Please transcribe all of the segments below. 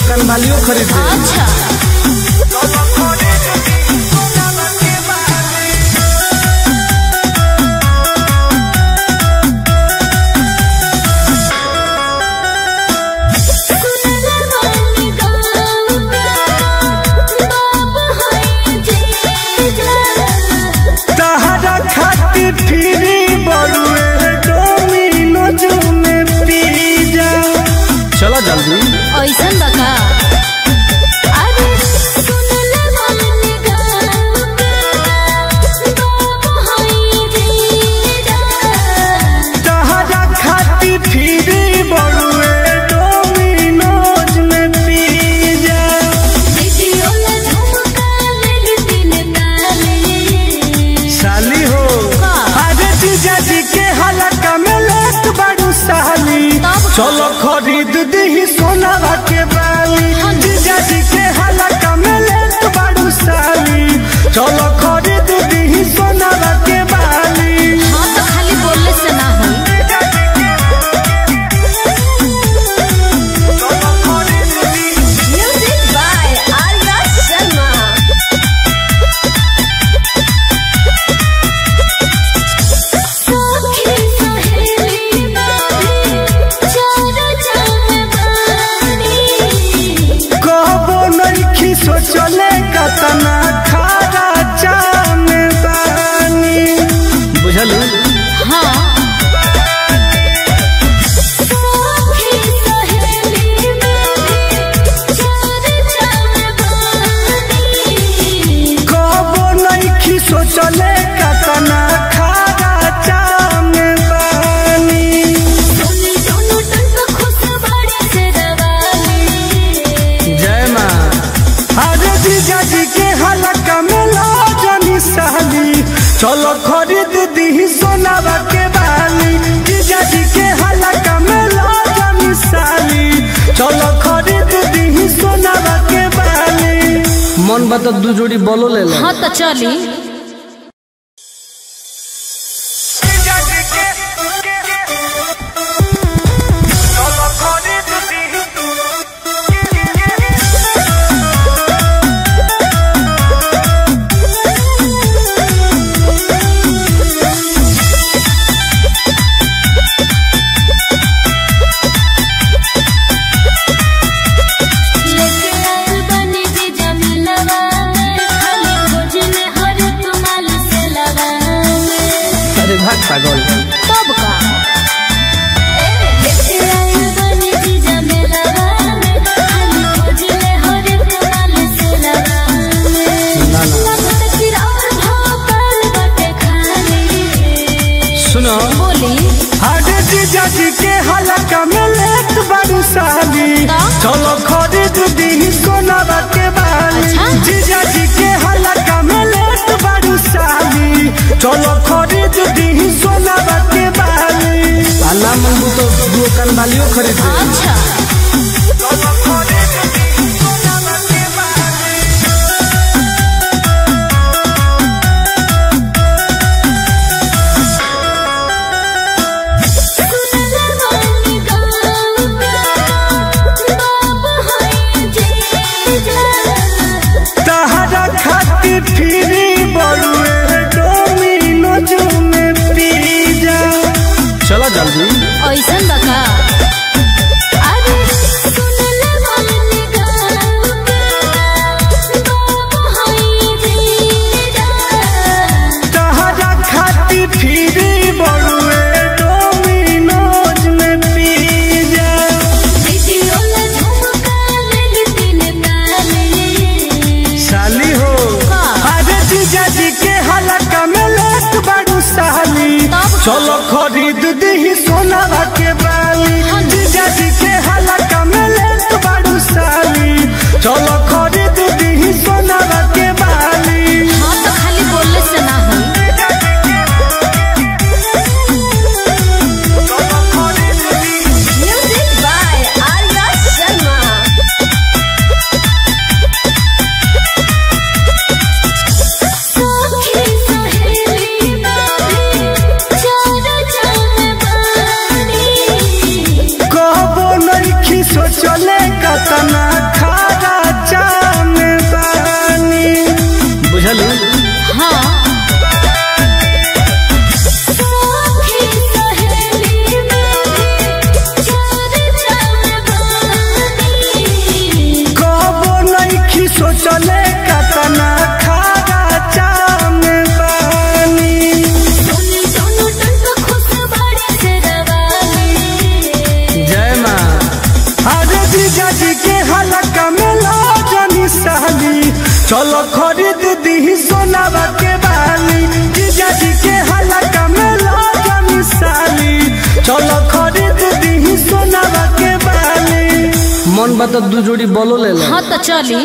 दुकान वालियो खरीद अच्छा। चलो खरीद दी सोना हाँ। के बाली। जीजा जी के हालत में ले बाड़ू साली। चलो बता दू जोड़ी बोलो ले लो हाँ तो चली वाली चलो खरीद दी सोना के वाली जीजा जी के हलका में लेट बड़ू साली चलो खरीद दी सोना के वाली साला मंगू तो दुकान वालियों खरीद अच्छा Hoy son तो दू जोड़ी बोलो ले लो हाँ तो चली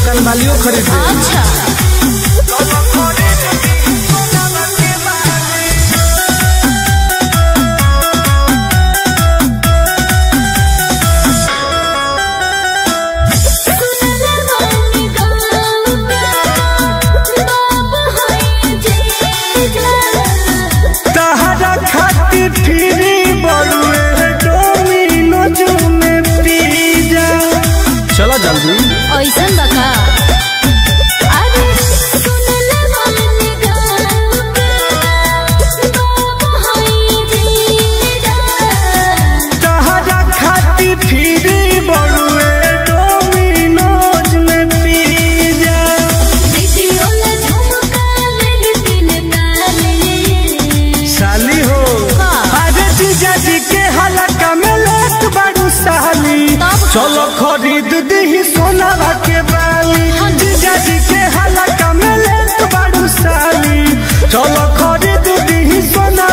दुकान वालियों खरीदे। अच्छा। चलो खरीद दी सोना के बाली। जी के हलका में तो ले साली। चलो खरीद दी सोना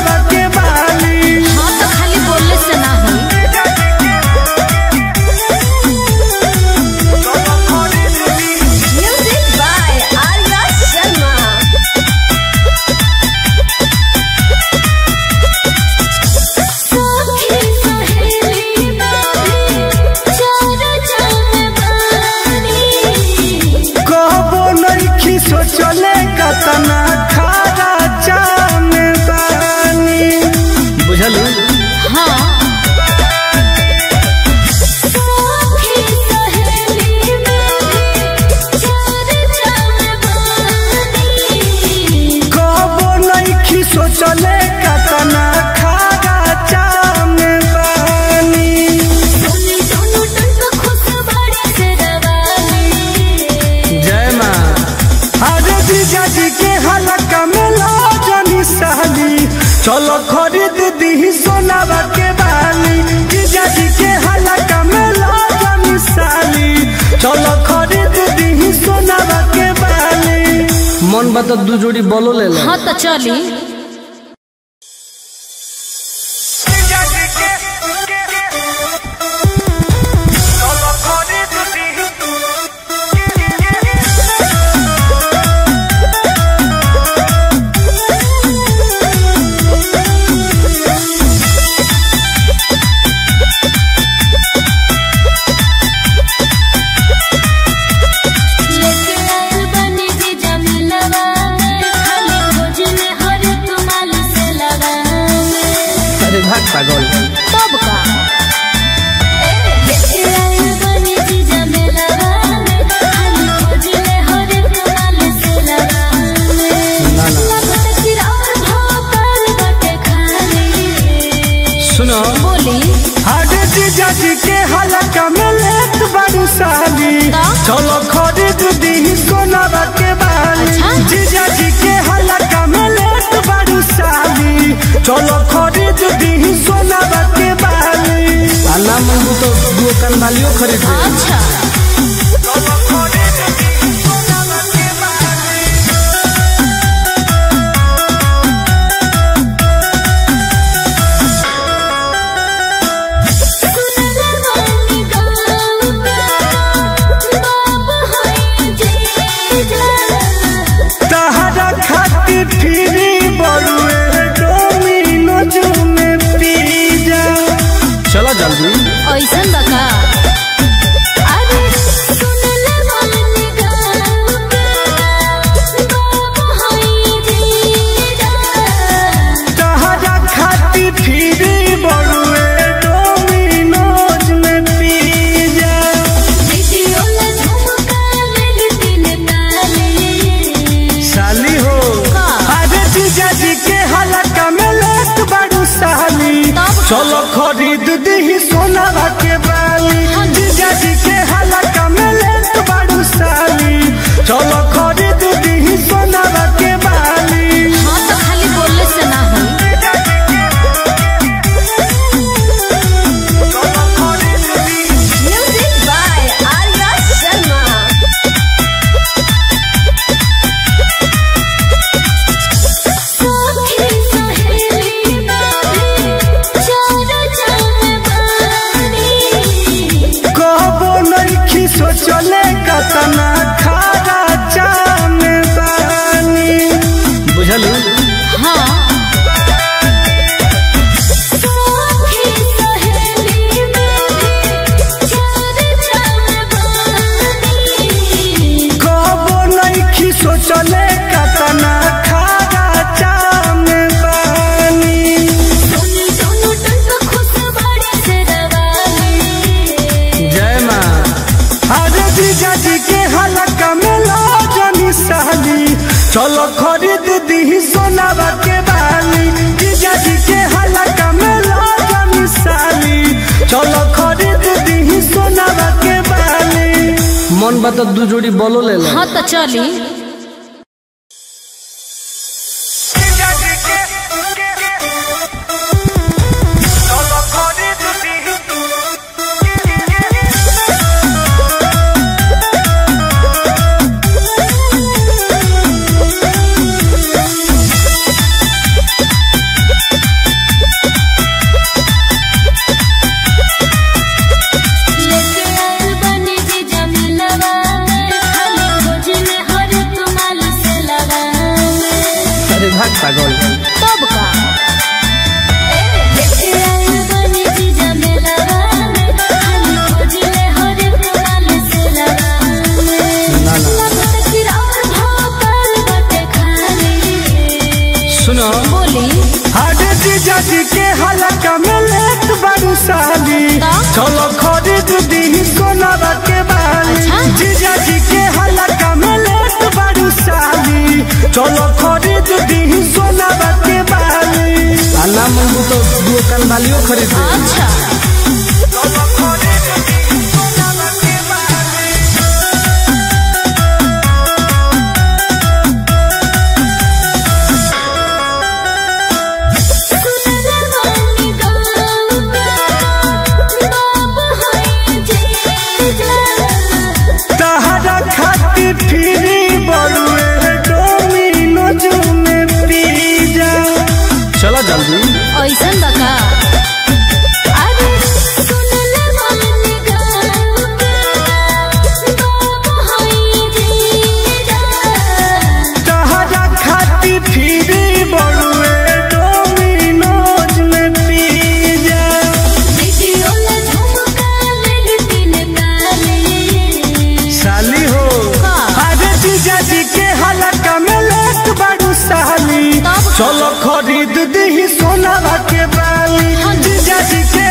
बात तो दू जोड़ी बोलो ले ले। हाँ तो चली। माहौल तब का। के में हाँ। चलो खरीद दी सोना के बाली। अच्छा। जीजा जी के हल्का में বাড়ুশালী চলো খরিদ দিহি আচ্ছা। लंबा तो दू जोड़ी बोलो ले लो हाँ तो चली लेट दी सोनारा के बाली। अच्छा? जीजा जी के हलका में लेट बारू साली। चलो खरीद दी सोनारा के बाली। अल्लाह मंगू तो दुकान बालियों खरीद अच्छा। खरीद ही सोना के बाली। जीजा हाँ जी।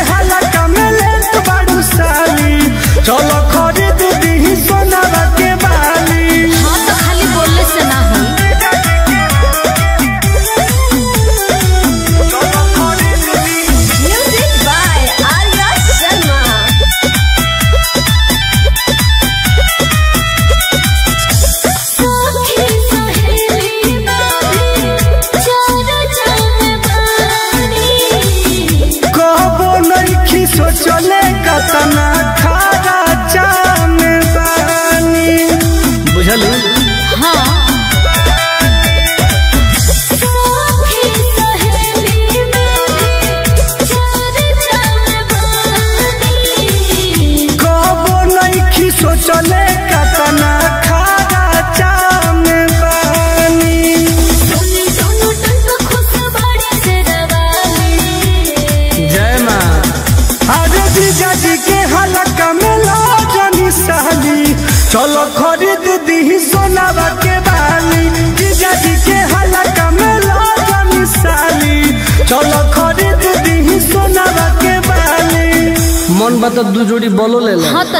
চল খরিদ দিহি সোনাবাকে বালি। মন বাতা দুজোড়ি বলো লেলে। হ্যাঁ তো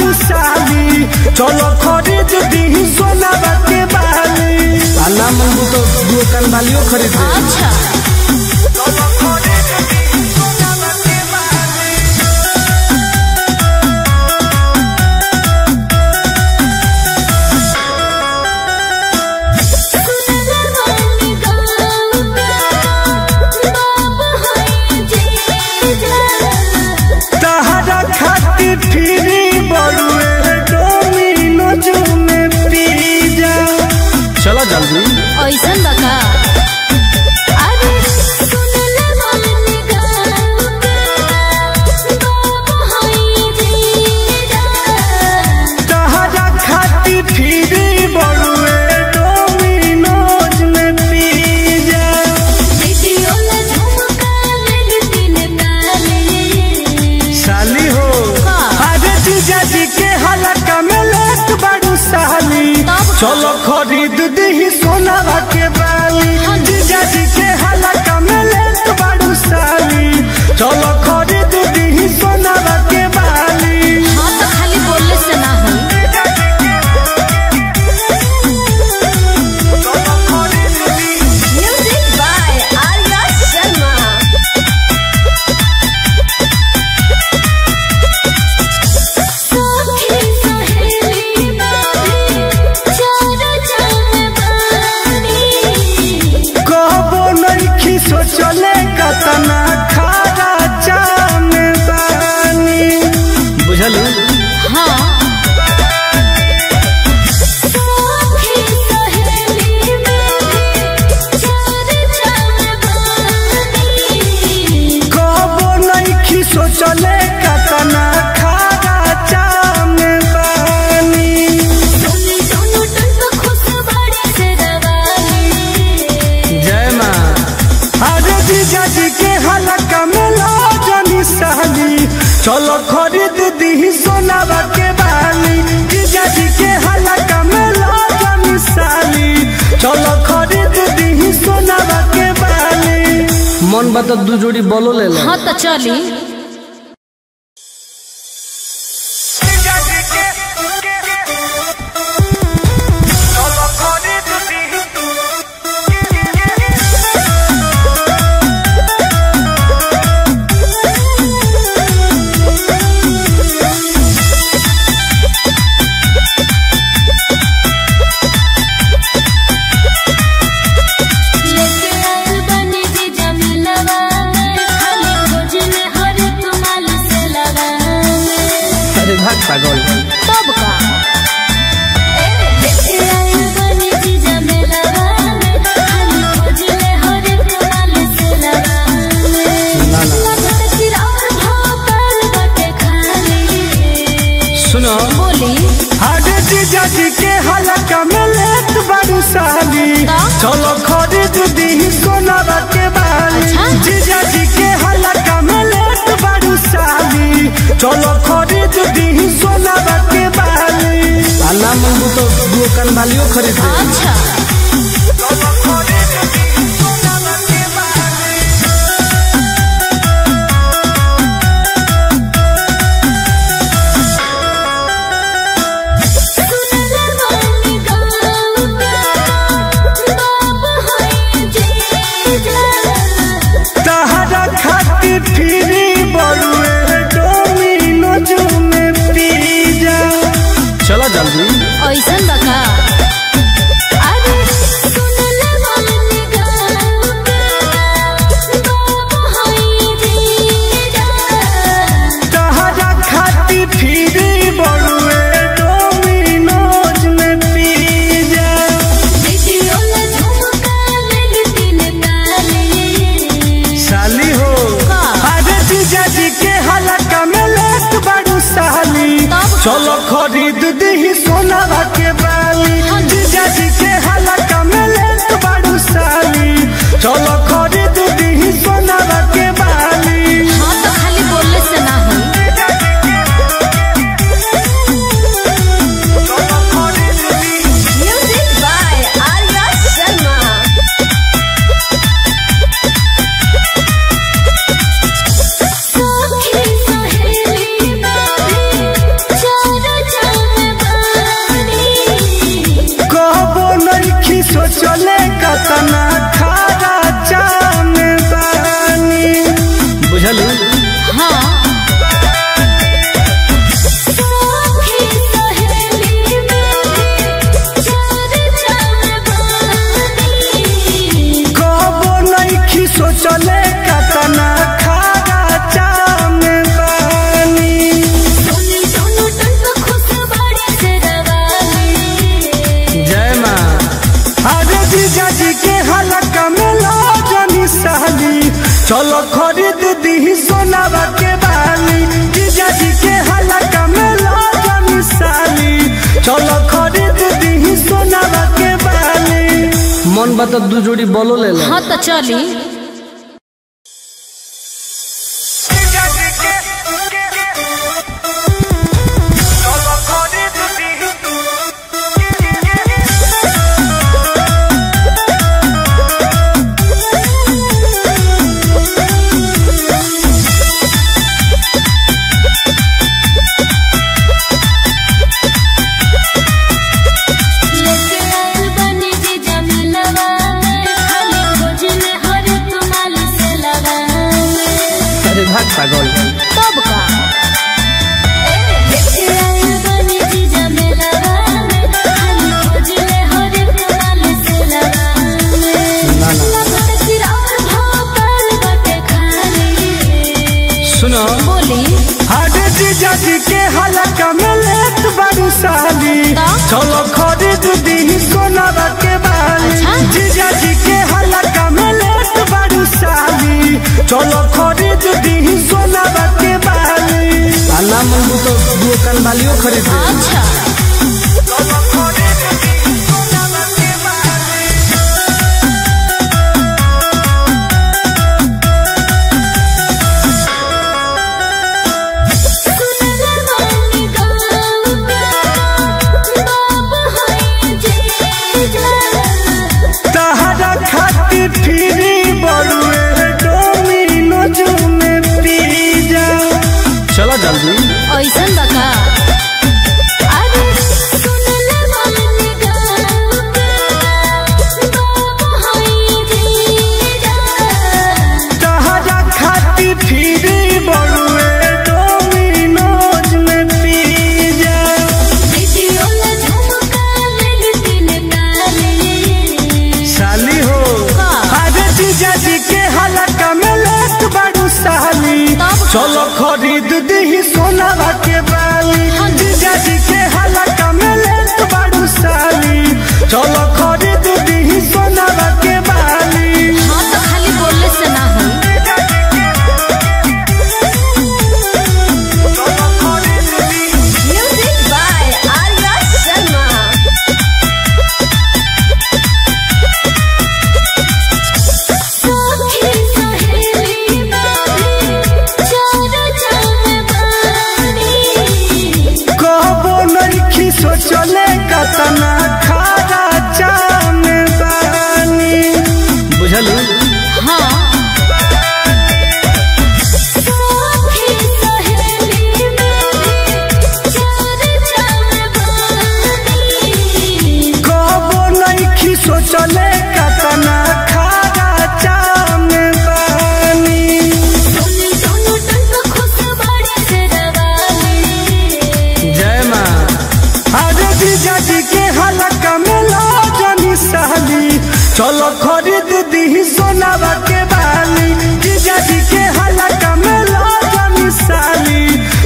সাবি চলো খরিদ দিহি সোনা বাকে বালি। আল্লাহ মন তো দোকান বালিও খরিদ আচ্ছা। বাতা দুজোড়ি বলো লেলা হ্যাঁ তা চলি साली चलो खरीद दी सोनारा के बाली जीजा जी के हलका में लेट बारू साली चलो खरीद दी सोनारा के बाली पाला मंगू तो दो कन बालियों खरीद अच्छा Así que দু জুড়ি বলো লে হাত চালি। विभाग पागल। तब का? सुनो। के चलो खरीद दी सोना के बाली। जीजा जी के में चलो खरीद दी सोना बाके बाली साला मुँह तो दुकान बालियों खरीद अच्छा Brasil.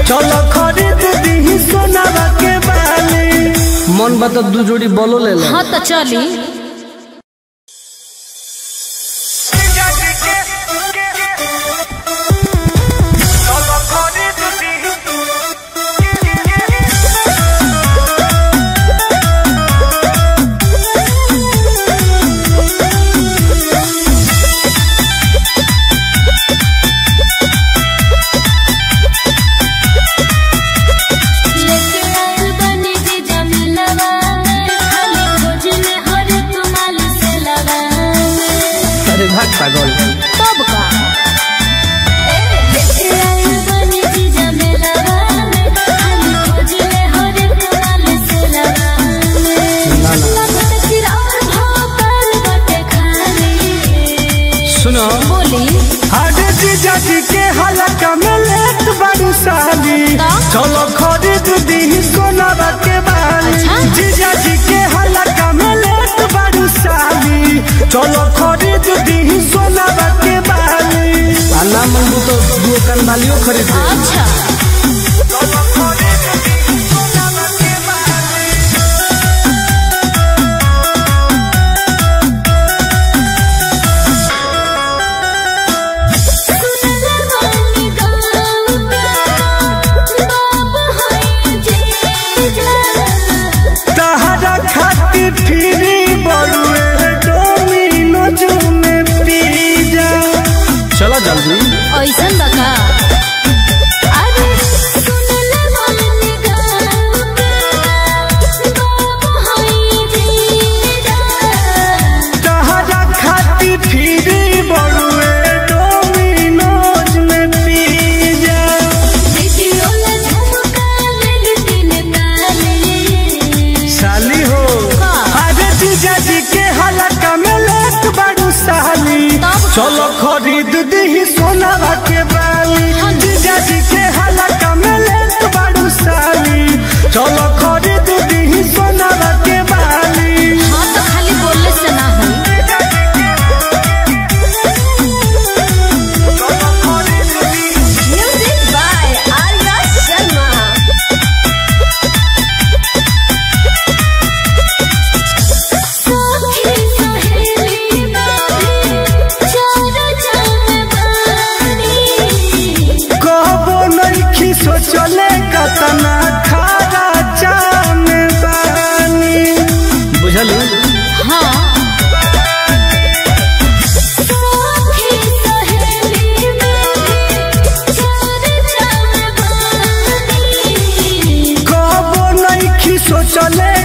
চল খরিদ দিহি সোনাবাকে বালে। মন বাতা দুজোড়ি বলো লেলো। হ্যাঁ তো চলো খরিদ দিহি সোনা বাকে বালি। আল্লাহ মঙ্গু তো দোকান বালিও খরিদ আচ্ছা। चलो